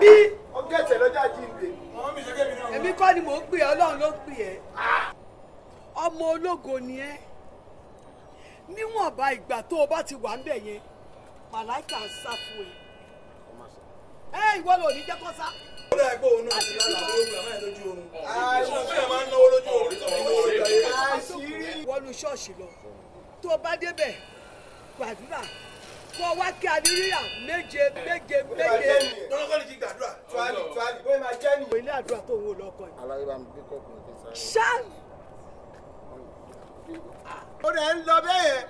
bí. ó gẹ̀ẹ́sẹ̀ lọ́jà jíǹde. èmi kọ́ ni mò ń pè ẹ́ ọlọ́run ló ń pè ẹ́. Ah! Ọmọ ológo ni ẹ́. Níwọ̀nba ìgbà tó o bá ti wà ń yẹn màláìkà ń sá fún ẹ. ẹ ìwọ lò ní jẹ́kọ́ sá. ó ẹgbẹ́ òun náà ti lára lórí àmọ́ ẹ̀ lójú oorun. àìsàn fún ẹ máa ń náwó lójú oorun? Tó fi ah, ṣọ́ọ̀ṣì lọ. Tó o bá débẹ̀ gbàdúrà kó o wá kí adíríyà méje méje méje wọn kọ́ ni kí gbàdúrà. tuwali tuwali bóyá máa jẹ́ nìyẹn. ilé àdúrà tó ń wò lọ́kọ̀ yìí. aláyé bá mi gbé kọ́ọ̀pù nìkan sáré. ṣáà ó rẹ̀ ń lọ bẹ́ẹ̀ yẹn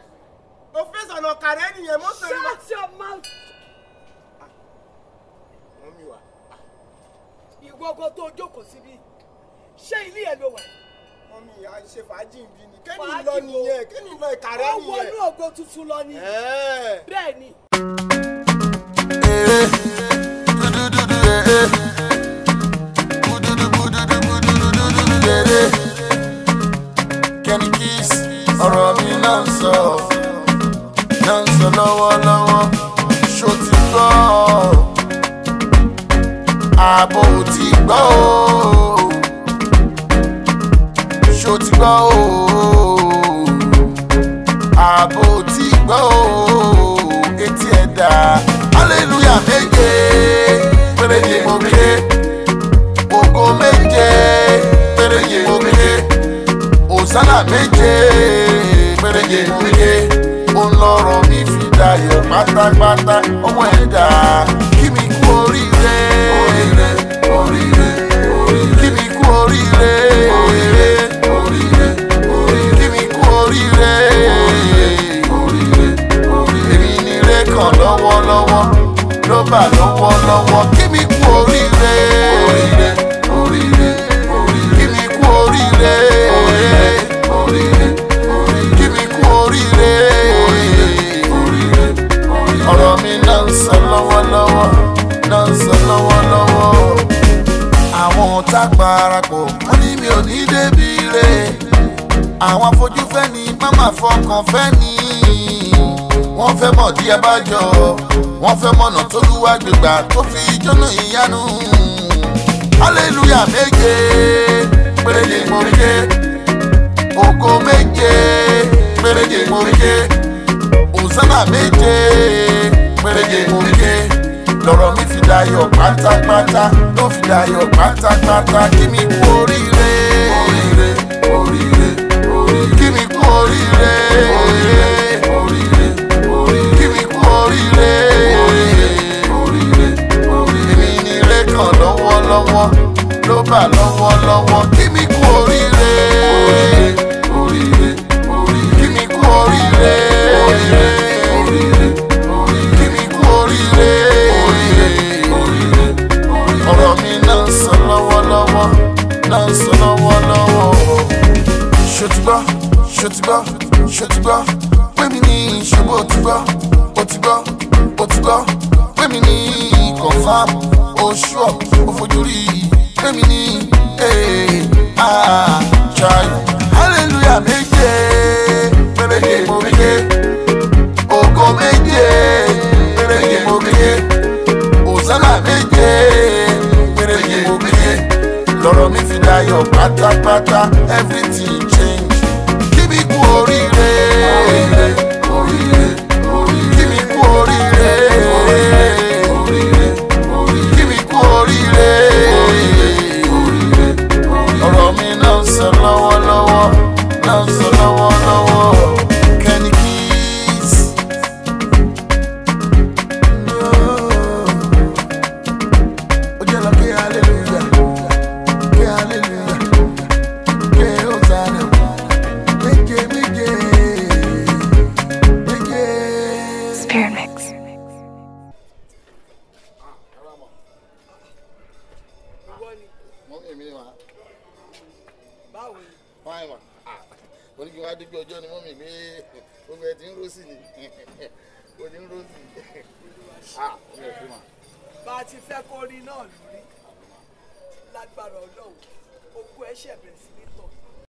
o fẹsẹ̀ ọ̀nà kàrẹ́ nìyẹn mọ́tò ní ma. shut your mouth. wọ́n mi wà. ìwọ́gọ́ tó o jókòó síbí ṣé ilé ẹ̀ ló wà yìí. Mi à ń ṣe fàájì bí ni kéènì Fàájì lọ nìyẹn kéènì lọ ìkàrẹ́ ó nìyẹn. wọnú ògo tuntun lọ ni. ẹ̀ẹ́. bẹ́ẹ̀ ni. Kenny Keys, ọ̀rọ̀ mi náà ń sọ, náà ń sọ lọ́wọ́lọ́wọ́, ṣó ti gbọ́, ààbò ò ti gbọ́ o, gbọ́ o, ààbò ò ti gbọ́ etí ẹ̀ hallelujah méje, péré ni mo ké, ògo méje, péré ni mo ké. Òsánà méje. Péréje méje ó ń lọ́rọ̀ mi fi dayọ̀ pátápátá. Ọmọ ẹ̀dá kí mi kú oríire. Oríire oríire bà lọ́wọ́lọ́wọ́ kí mi kú oríire. Oríire oríire oríire. Kí mi kú oríire. Oríire oríire oríire. Kí mi kú oríire. Oríire oríire oríire. Ọ̀rọ̀ mi náà ń sọ lọ́wọ́lọ́wọ́ náà ń sọ lọ́wọ́lọ́wọ́. Àwọn tá parapọ̀ wọ́n ní mi ò ní débi re àwọn afojúfẹ́ ni máma fọkàn fẹ́ ni wọ́n fẹ́ mọ̀ díẹ̀ bá jọ. Wọ́n fẹ́ mọ̀nà tó lúwa gbégbá tó fi jóná ìyanu. Hallelujah méje. Péréje mo ké ògo méje. Péréje mo ké òsánà méje. Péréje mo ké lọ́rọ̀ mi fi dayọ̀ pátápátá. Ló fi dayọ̀ pátápátá. Kí mi kú náà ń sọ lọ́wọ́lọ́wọ́ ṣòtúgbọ́ ṣòtúgbọ́ ṣòtúgbọ́ pé mi ní ìṣòwò òtúgbọ́ òtúgbọ́ òtúgbọ́ pé mi ní confam oṣù òfojúrí pé mi ní ee ah ṣáì dayọ̀ pátápátá everything ni Mọ́mí mi wá, báwo ni. fáìn wá. Mo ní kí wọ́n á dúpẹ́ ọjọ́ ni mọ́mí mi gbogbo ẹ̀ ti ń rọ́ọ̀sì ni. Ń yẹ kí mà. bá a ti fẹ́ kó rí náà lórí lágbára ọlọ́run okú ẹ̀ ṣẹ̀bẹ̀ sí ní tọ̀